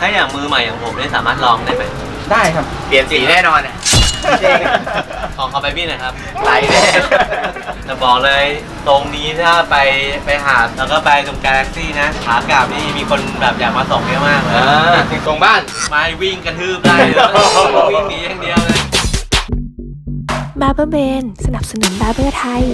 ถ้าอย่างมือใหม่อย่างผมเนี่ยสามารถลองได้ไหมได้ครับ เปลี่ยนสีแน่นอนอะจริง ของเขาไปพี่หนะครับ ไหลแน่จะบอกเลยตรงนี้ถ้าไปไปหาดแล้วก็ไปตรงกาแล็กซี่นะขากลับนี่มีคนแบบอยากมาส่งเยอะมากเลยอ่าตรงบ้าน มาวิ่งกระทืบได้เลยวิ่งหนีอย่างเดียวเลย บาร์เบอร์เบนสนับสนุนบาร์เบอร์ไทย